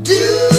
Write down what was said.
Do